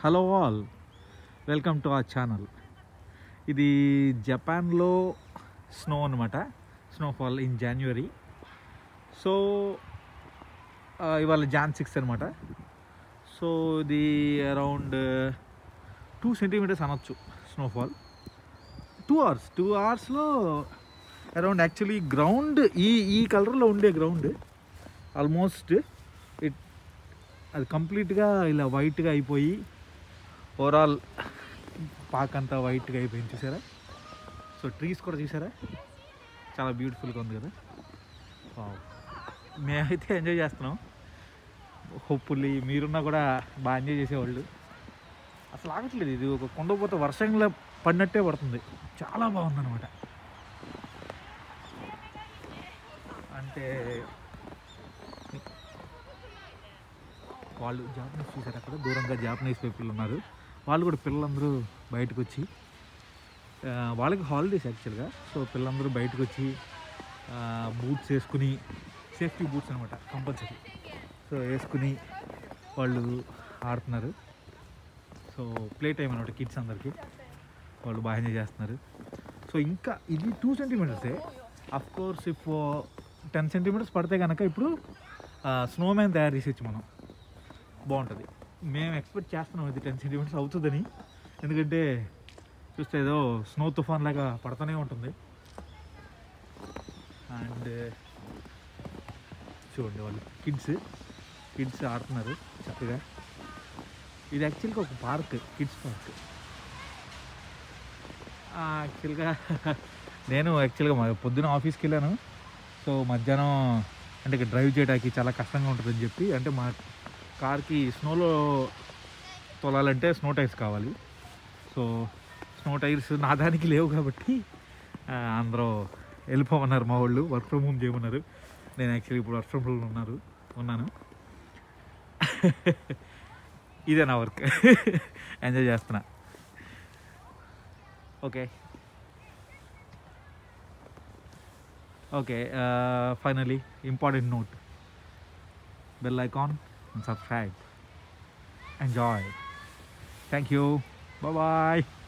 Hello all welcome to our channel. ఇది జపాన్లో snow అనమాట స్నోఫాల్ ఇన్ జనవరి సో ఇవాళ జాన్ సిక్స్ అనమాట సో ఇది అరౌండ్ టూ సెంటీమీటర్స్ అనొచ్చు స్నోఫాల్. టూ అవర్స్ టూ అవర్స్లో అరౌండ్ యాక్చువల్లీ గ్రౌండ్ ఈ ఈ కలర్లో ఉండే గ్రౌండ్. ఆల్మోస్ట్ ఇట్ అది కంప్లీట్గా ఇలా వైట్గా అయిపోయి ఓవరాల్ పాక్ అంతా వైట్గా అయిపోయింది చూసారా? సో ట్రీస్ కూడా చూసారా? చాలా బ్యూటిఫుల్గా ఉంది కదా? మేమైతే ఎంజాయ్ చేస్తున్నాం. హోప్ఫుల్లీ మీరున్నా కూడా బాగా ఎంజాయ్ చేసేవాళ్ళు. అసలు ఆగట్లేదు ఇది. ఒక కొండపోతే వర్షంలో పడినట్టే పడుతుంది. చాలా బాగుందన్నమాట. అంటే వాళ్ళు జాపనీస్ చూసారు అక్కడ? దూరంగా జాపనీస్ పీపుల్ ఉన్నారు. వాళ్ళు కూడా పిల్లలందరూ బయటకు వచ్చి వాళ్ళకి హాలిడేస్ యాక్చువల్గా సో పిల్లలందరూ బయటకు వచ్చి బూట్స్ వేసుకుని సేఫ్టీ బూట్స్ అనమాట కంపల్సరీ సో వేసుకుని వాళ్ళు ఆడుతున్నారు. సో ప్లే టైం అనమాట కిడ్స్ అందరికీ. వాళ్ళు బాగా ఎంజాయ్ చేస్తున్నారు. సో ఇంకా ఇది two సెంటీమీటర్సే of course if ten centimetres పడితే కనుక ఇప్పుడు స్నో మ్యాన్ తయారు చేసేచ్చు మనం. బాగుంటుంది. మేము ఎక్స్పెక్ట్ చేస్తున్నాం ఇది టెన్ సెంటీమీటర్స్ అవుతుందని. ఎందుకంటే చూస్తే ఏదో స్నో తుఫాన్ లాగా పడుతూనే ఉంటుంది. అండ్ చూడండి వాళ్ళు కిడ్స్ కిడ్స్ ఆడుతున్నారు చక్కగా. ఇది యాక్చువల్గా ఒక పార్క్ కిడ్స్ పార్క్ యాక్చువల్గా నేను యాక్చువల్గా మా పొద్దున ఆఫీస్కి వెళ్ళాను. సో మధ్యాహ్నం అంటే డ్రైవ్ చేయడానికి చాలా కష్టంగా ఉంటుందని చెప్పి అంటే మా కార్కి స్నోలో తోలాలంటే స్నో టైర్స్ కావాలి. సో స్నో టైర్స్ నా దానికి లేవు కాబట్టి అందరూ వెళ్ళిపోమన్నారు మా వాళ్ళు. వర్క్ ఫ్రమ్ హోమ్ చేయమన్నారు. నేను యాక్చువల్లీ ఇప్పుడు వర్క్ ఫ్రమ్ హోమ్ ఉన్నారు ఉన్నాను. ఇదే నా వర్క్. ఎంజాయ్ చేస్తున్నా. Okay. Okay finally important note. Bell icon. And subscribe. Enjoy. Thank you. Bye bye.